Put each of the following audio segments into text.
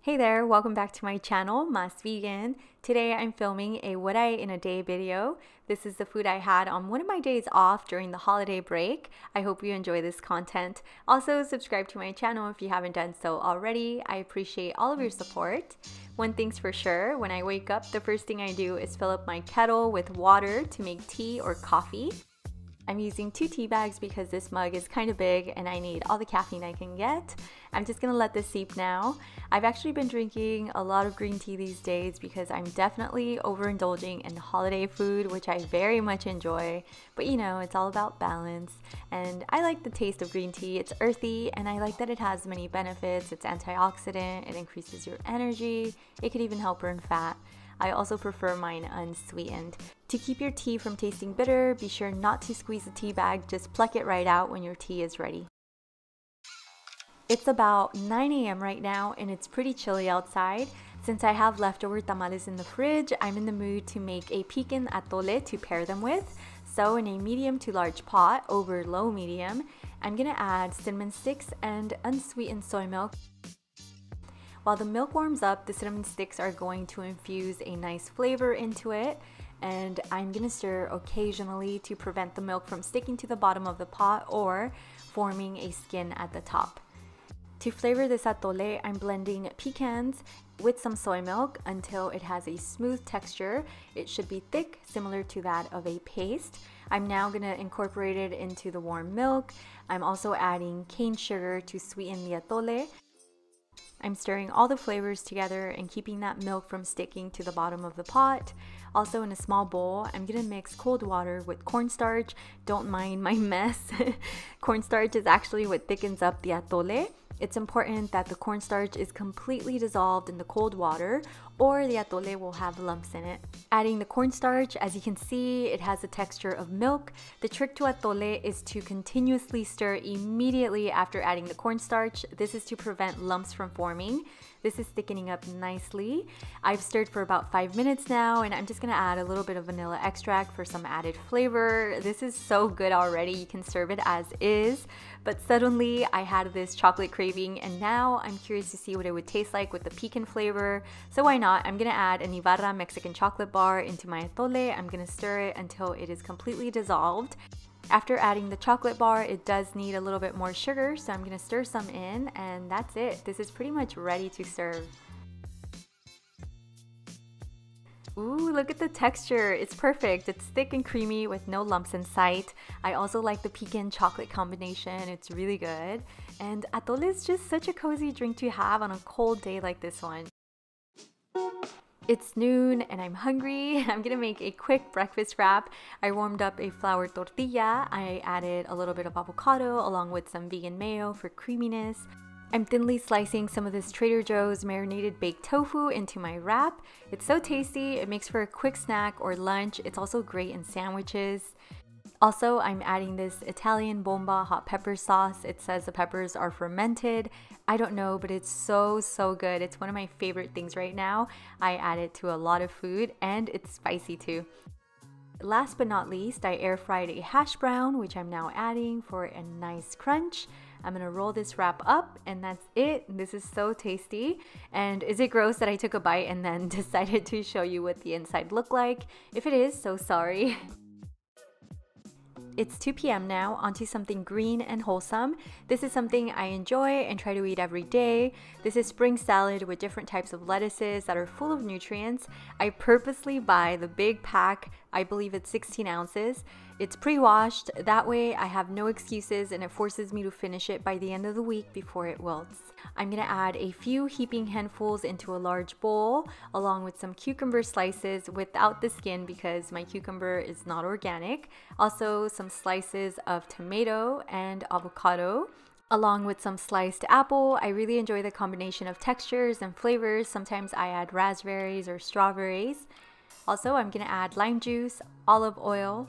Hey there, welcome back to my channel, Mas Vegan. Today I'm filming a what I in a day video. This is the food I had on one of my days off during the holiday break. I hope you enjoy this content. Also, subscribe to my channel if you haven't done so already. I appreciate all of your support. One thing's for sure, when I wake up, the first thing I do is fill up my kettle with water to make tea or coffee. I'm using two tea bags because this mug is kind of big and I need all the caffeine I can get. I'm just gonna let this seep now. I've actually been drinking a lot of green tea these days because I'm definitely overindulging in holiday food, which I very much enjoy. But you know, it's all about balance. And I like the taste of green tea. It's earthy and I like that it has many benefits. It's antioxidant, it increases your energy, it could even help burn fat. I also prefer mine unsweetened. To keep your tea from tasting bitter, be sure not to squeeze the tea bag, just pluck it right out when your tea is ready. It's about 9 a.m. right now and it's pretty chilly outside. Since I have leftover tamales in the fridge, I'm in the mood to make a pecan atole to pair them with. So in a medium to large pot over low medium, I'm gonna add cinnamon sticks and unsweetened soy milk while the milk warms up, the cinnamon sticks are going to infuse a nice flavor into it and I'm gonna stir occasionally to prevent the milk from sticking to the bottom of the pot or forming a skin at the top. To flavor this atole, I'm blending pecans with some soy milk until it has a smooth texture. It should be thick, similar to that of a paste. I'm now gonna incorporate it into the warm milk. I'm also adding cane sugar to sweeten the atole I'm stirring all the flavors together and keeping that milk from sticking to the bottom of the pot. Also in a small bowl, I'm gonna mix cold water with cornstarch. Don't mind my mess. cornstarch is actually what thickens up the atole. It's important that the cornstarch is completely dissolved in the cold water or the atole will have lumps in it. Adding the cornstarch, as you can see, it has a texture of milk. The trick to atole is to continuously stir immediately after adding the cornstarch. This is to prevent lumps from forming. This is thickening up nicely. I've stirred for about five minutes now and I'm just gonna add a little bit of vanilla extract for some added flavor. This is so good already. You can serve it as is, but suddenly I had this chocolate craving and now I'm curious to see what it would taste like with the pecan flavor. So why not? I'm gonna add an Ibarra Mexican chocolate bar into my atole. I'm gonna stir it until it is completely dissolved. After adding the chocolate bar, it does need a little bit more sugar, so I'm gonna stir some in and that's it. This is pretty much ready to serve. Ooh, look at the texture. It's perfect. It's thick and creamy with no lumps in sight. I also like the pecan chocolate combination. It's really good. And atole is just such a cozy drink to have on a cold day like this one. It's noon and I'm hungry. I'm gonna make a quick breakfast wrap. I warmed up a flour tortilla. I added a little bit of avocado along with some vegan mayo for creaminess. I'm thinly slicing some of this Trader Joe's marinated baked tofu into my wrap. It's so tasty, it makes for a quick snack or lunch. It's also great in sandwiches. Also, I'm adding this Italian bomba hot pepper sauce. It says the peppers are fermented. I don't know, but it's so, so good. It's one of my favorite things right now. I add it to a lot of food and it's spicy too. Last but not least, I air fried a hash brown, which I'm now adding for a nice crunch. I'm gonna roll this wrap up and that's it. This is so tasty. And is it gross that I took a bite and then decided to show you what the inside looked like? If it is, so sorry. It's 2 p.m. now, onto something green and wholesome. This is something I enjoy and try to eat every day. This is spring salad with different types of lettuces that are full of nutrients. I purposely buy the big pack, I believe it's 16 ounces. It's pre washed, that way I have no excuses and it forces me to finish it by the end of the week before it wilts. I'm gonna add a few heaping handfuls into a large bowl along with some cucumber slices without the skin because my cucumber is not organic. Also, some slices of tomato and avocado along with some sliced apple. I really enjoy the combination of textures and flavors. Sometimes I add raspberries or strawberries. Also, I'm gonna add lime juice, olive oil,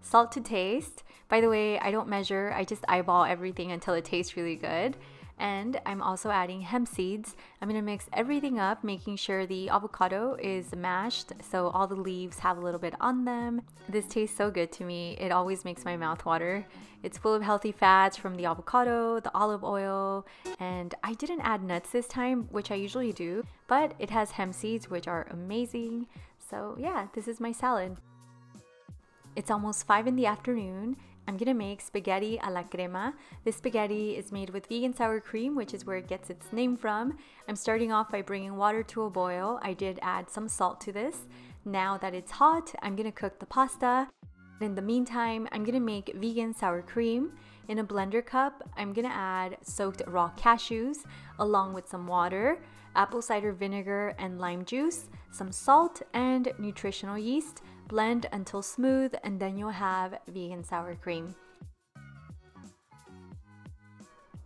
salt to taste. By the way, I don't measure, I just eyeball everything until it tastes really good. and I'm also adding hemp seeds. I'm gonna mix everything up, making sure the avocado is mashed so all the leaves have a little bit on them. This tastes so good to me. It always makes my mouth water. It's full of healthy fats from the avocado, the olive oil, and I didn't add nuts this time, which I usually do, but it has hemp seeds, which are amazing. So yeah, this is my salad. It's almost 5 in the afternoon I'm gonna make spaghetti alla crema. This spaghetti is made with vegan sour cream, which is where it gets its name from. I'm starting off by bringing water to a boil. I did add some salt to this. Now that it's hot, I'm gonna cook the pasta. In the meantime, I'm gonna make vegan sour cream. In a blender cup, I'm gonna add soaked raw cashews along with some water, apple cider vinegar and lime juice, some salt, and nutritional yeast. Blend until smooth and then you'll have vegan sour cream.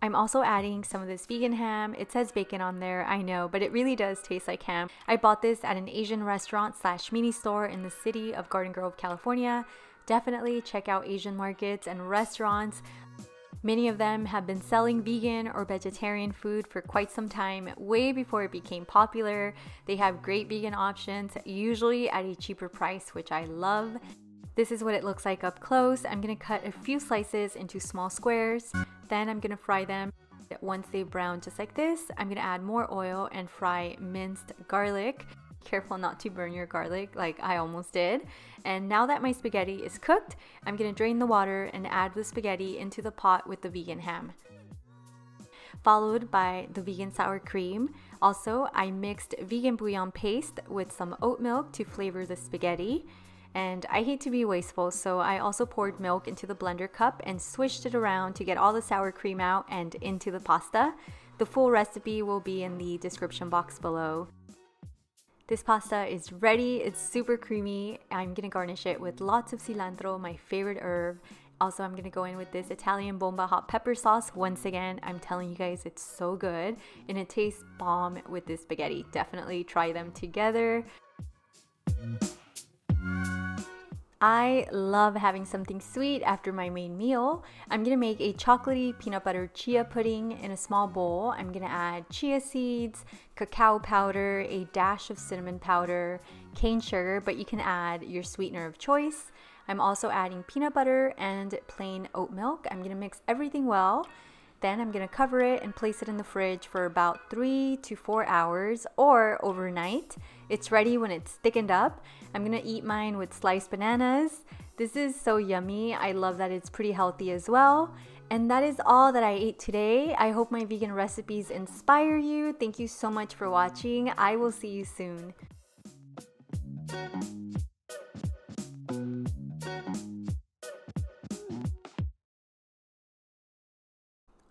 I'm also adding some of this vegan ham. It says bacon on there, I know, but it really does taste like ham. I bought this at an Asian restaurant slash mini store in the city of Garden Grove, California. Definitely check out Asian markets and restaurants. Many of them have been selling vegan or vegetarian food for quite some time, way before it became popular. They have great vegan options, usually at a cheaper price, which I love. This is what it looks like up close. I'm gonna cut a few slices into small squares. Then I'm gonna fry them. Once they brown just like this, I'm gonna add more oil and fry minced garlic. Careful not to burn your garlic like I almost did. And now that my spaghetti is cooked, I'm gonna drain the water and add the spaghetti into the pot with the vegan ham. Followed by the vegan sour cream. Also, I mixed vegan bouillon paste with some oat milk to flavor the spaghetti. And I hate to be wasteful, so I also poured milk into the blender cup and swished it around to get all the sour cream out and into the pasta. The full recipe will be in the description box below. This pasta is ready, it's super creamy. I'm gonna garnish it with lots of cilantro, my favorite herb. Also, I'm gonna go in with this Italian bomba hot pepper sauce. Once again, I'm telling you guys, it's so good and it tastes bomb with this spaghetti. Definitely try them together. I love having something sweet after my main meal. I'm gonna make a chocolatey peanut butter chia pudding in a small bowl. I'm gonna add chia seeds, cacao powder, a dash of cinnamon powder, cane sugar, but you can add your sweetener of choice. I'm also adding peanut butter and plain oat milk. I'm gonna mix everything well. Then I'm gonna cover it and place it in the fridge for about three to four hours or overnight. It's ready when it's thickened up. I'm gonna eat mine with sliced bananas. This is so yummy. I love that it's pretty healthy as well. And that is all that I ate today. I hope my vegan recipes inspire you. Thank you so much for watching. I will see you soon.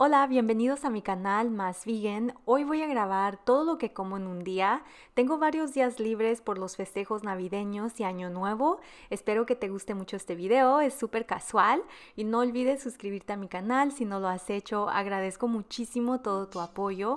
Hola, bienvenidos a mi canal Más Vegan. Hoy voy a grabar todo lo que como en un día. Tengo varios días libres por los festejos navideños y Año Nuevo. Espero que te guste mucho este video, es súper casual y no olvides suscribirte a mi canal si no lo has hecho. Agradezco muchísimo todo tu apoyo.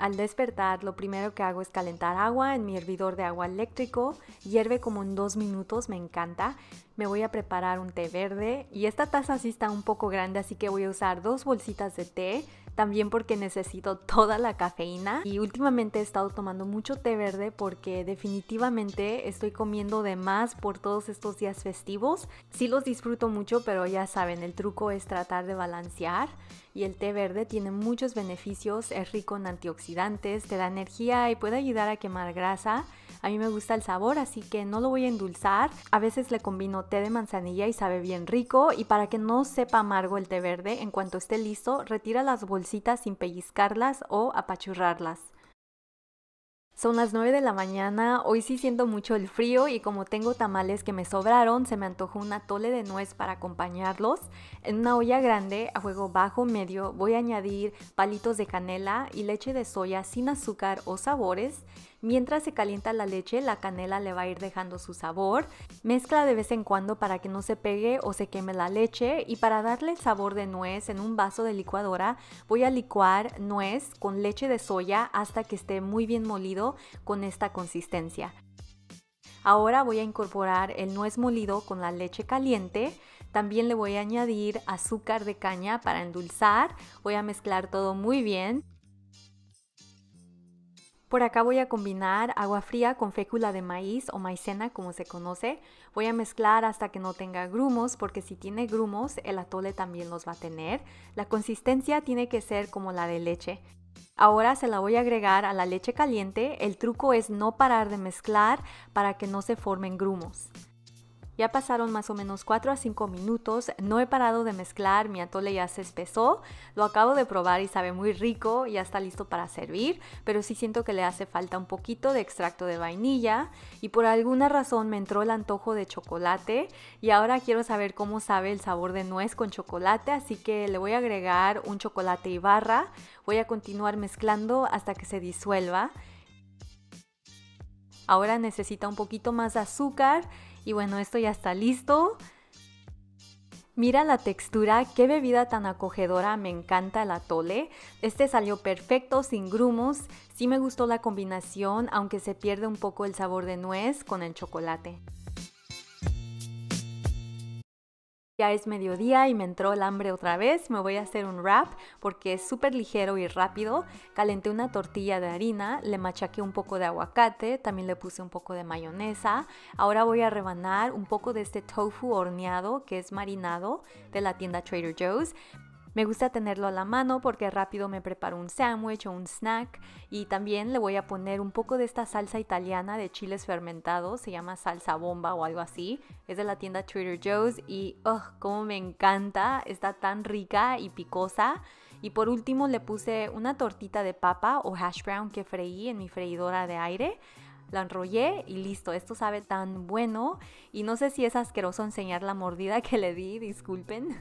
Al despertar, lo primero que hago es calentar agua en mi hervidor de agua eléctrico. Hierve como en dos minutos, me encanta. Me voy a preparar un té verde y esta taza sí está un poco grande, así que voy a usar dos bolsitas de té también porque necesito toda la cafeína y últimamente he estado tomando mucho té verde porque definitivamente estoy comiendo de más por todos estos días festivos. Sí los disfruto mucho, pero ya saben, el truco es tratar de balancear y el té verde tiene muchos beneficios, es rico en antioxidantes, te da energía y puede ayudar a quemar grasa. A mí me gusta el sabor, así que no lo voy a endulzar. A veces le combino té de manzanilla y sabe bien rico. Y para que no sepa amargo el té verde, en cuanto esté listo, retira las bolsitas sin pellizcarlas o apachurrarlas. Son las 9 de la mañana, hoy sí siento mucho el frío y como tengo tamales que me sobraron, se me antojó un atole de nuez para acompañarlos. En una olla grande, a fuego bajo medio, voy a añadir palitos de canela y leche de soya sin azúcar o sabores. Mientras se calienta la leche, la canela le va a ir dejando su sabor. Mezcla de vez en cuando para que no se pegue o se queme la leche y para darle el sabor de nuez en un vaso de licuadora voy a licuar nuez con leche de soya hasta que esté muy bien molido con esta consistencia. Ahora voy a incorporar el nuez molido con la leche caliente También le voy a añadir azúcar de caña para endulzar. Voy a mezclar todo muy bien. Por acá voy a combinar agua fría con fécula de maíz o maicena como se conoce. Voy a mezclar hasta que no tenga grumos porque si tiene grumos el atole también los va a tener. La consistencia tiene que ser como la de leche. Ahora se la voy a agregar a la leche caliente. El truco es no parar de mezclar para que no se formen grumos. Ya pasaron más o menos 4 a 5 minutos, no he parado de mezclar, mi atole ya se espesó, lo acabo de probar y sabe muy rico, ya está listo para servir, pero sí siento que le hace falta un poquito de extracto de vainilla y por alguna razón me entró el antojo de chocolate y ahora quiero saber cómo sabe el sabor de nuez con chocolate, así que le voy a agregar un chocolate y barra, voy a continuar mezclando hasta que se disuelva. Ahora necesita un poquito más de azúcar y bueno, esto ya está listo. Mira la textura, qué bebida tan acogedora, me encanta el atole. Este salió perfecto, sin grumos. Sí me gustó la combinación, aunque se pierde un poco el sabor de nuez con el chocolate. Ya es mediodía y me entró el hambre otra vez. Me voy a hacer un wrap porque es súper ligero y rápido. Calenté una tortilla de harina, le machaqué un poco de aguacate, también le puse un poco de mayonesa. Ahora voy a rebanar un poco de este tofu horneado que es marinado de la tienda Trader Joe's. Me gusta tenerlo a la mano porque rápido me preparo un sándwich o un snack y también le voy a poner un poco de esta salsa italiana de chiles fermentados, se llama salsa bomba o algo así, es de la tienda Trader Joe's y oh, como me encanta, está tan rica y picosa. Y por último le puse una tortita de papa o hash brown que freí en mi freidora de aire la enrollé y listo, esto sabe tan bueno y no sé si es asqueroso enseñar la mordida que le di, disculpen.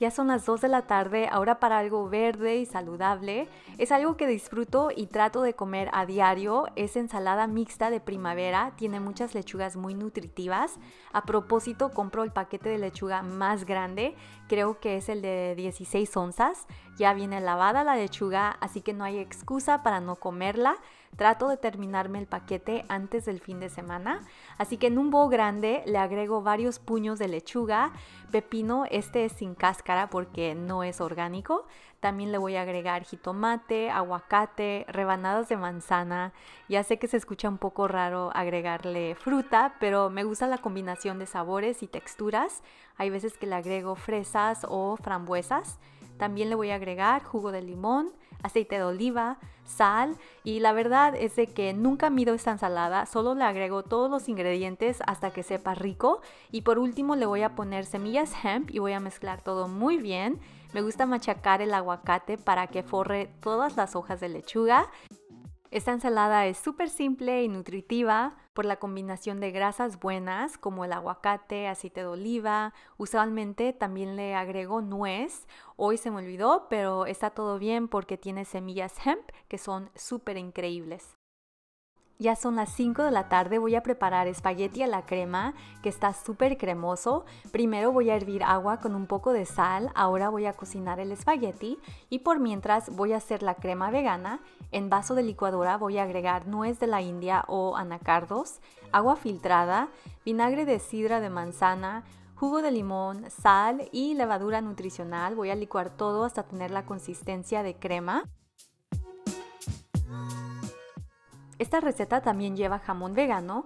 Ya son las 2 de la tarde, ahora para algo verde y saludable. Es algo que disfruto y trato de comer a diario. Es ensalada mixta de primavera, tiene muchas lechugas muy nutritivas. A propósito, compro el paquete de lechuga más grande, creo que es el de 16 onzas. Ya viene lavada la lechuga, así que no hay excusa para no comerla. Trato de terminarme el paquete antes del fin de semana, así que en un bowl grande le agrego varios puños de lechuga, pepino, este es sin cáscara porque no es orgánico, también le voy a agregar jitomate, aguacate, rebanadas de manzana. Ya sé que se escucha un poco raro agregarle fruta, pero me gusta la combinación de sabores y texturas. Hay veces que le agrego fresas o frambuesas. También le voy a agregar jugo de limón, aceite de oliva, sal y la verdad es de que nunca mido esta ensalada, solo le agrego todos los ingredientes hasta que sepa rico. Y por último le voy a poner semillas hemp y voy a mezclar todo muy bien. Me gusta machacar el aguacate para que forre todas las hojas de lechuga. Esta ensalada es súper simple y nutritiva por la combinación de grasas buenas como el aguacate, aceite de oliva. Usualmente también le agrego nuez. Hoy se me olvidó, pero está todo bien porque tiene semillas hemp que son súper increíbles. Ya son las 5 de la tarde, voy a preparar espagueti a la crema que está súper cremoso. Primero voy a hervir agua con un poco de sal, ahora voy a cocinar el espagueti y por mientras voy a hacer la crema vegana. En vaso de licuadora voy a agregar nuez de la India o anacardos, agua filtrada, vinagre de sidra de manzana, jugo de limón, sal y levadura nutricional. Voy a licuar todo hasta tener la consistencia de crema. Esta receta también lleva jamón vegano.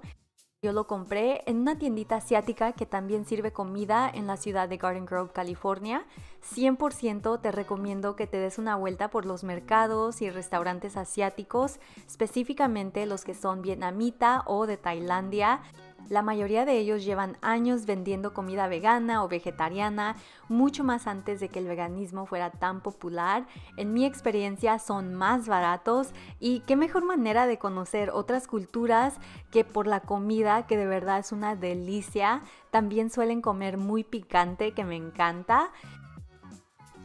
Yo lo compré en una tiendita asiática que también sirve comida en la ciudad de Garden Grove, California. 100% te recomiendo que te des una vuelta por los mercados y restaurantes asiáticos, específicamente los que son vietnamita o de Tailandia. La mayoría de ellos llevan años vendiendo comida vegana o vegetariana, mucho más antes de que el veganismo fuera tan popular. En mi experiencia son más baratos y qué mejor manera de conocer otras culturas que por la comida, que de verdad es una delicia. También suelen comer muy picante, que me encanta.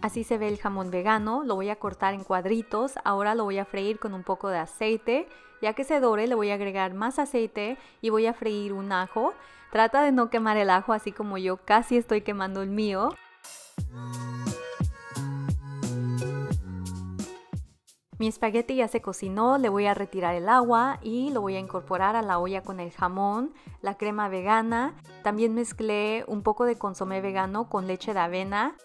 Así se ve el jamón vegano, lo voy a cortar en cuadritos, ahora lo voy a freír con un poco de aceite, ya que se dore le voy a agregar más aceite y voy a freír un ajo. Trata de no quemar el ajo así como yo casi estoy quemando el mío. Mi espagueti ya se cocinó, le voy a retirar el agua y lo voy a incorporar a la olla con el jamón, la crema vegana. También mezclé un poco de consomé vegano con leche de avena.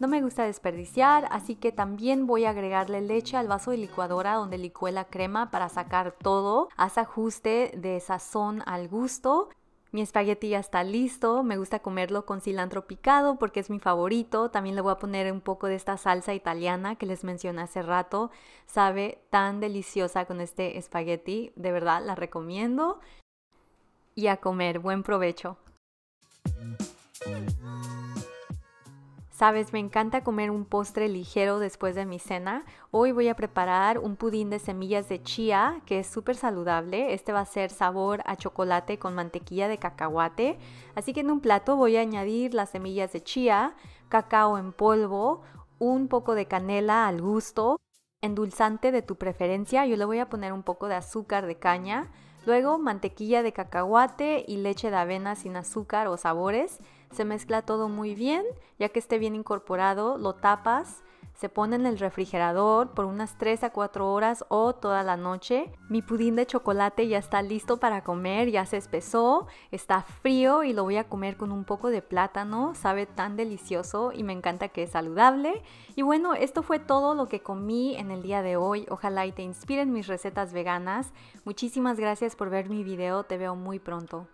No me gusta desperdiciar, así que también voy a agregarle leche al vaso de licuadora donde licué la crema para sacar todo. Haz ajuste de sazón al gusto. Mi espagueti ya está listo, me gusta comerlo con cilantro picado porque es mi favorito. También le voy a poner un poco de esta salsa italiana que les mencioné hace rato. Sabe tan deliciosa con este espagueti, de verdad la recomiendo. Y a comer, buen provecho. Sabes, me encanta comer un postre ligero después de mi cena. Hoy voy a preparar un pudín de semillas de chía que es súper saludable. Este va a ser sabor a chocolate con mantequilla de cacahuate. Así que en un plato voy a añadir las semillas de chía, cacao en polvo, un poco de canela al gusto, endulzante de tu preferencia. Yo le voy a poner un poco de azúcar de caña. Luego mantequilla de cacahuate y leche de avena sin azúcar o sabores. Se mezcla todo muy bien, ya que esté bien incorporado, lo tapas, se pone en el refrigerador por unas 3 a 4 horas o toda la noche. Mi pudín de chocolate ya está listo para comer, ya se espesó, está frío y lo voy a comer con un poco de plátano, sabe tan delicioso y me encanta que es saludable. Y bueno, esto fue todo lo que comí en el día de hoy. Ojalá y te inspiren mis recetas veganas. Muchísimas gracias por ver mi video, te veo muy pronto.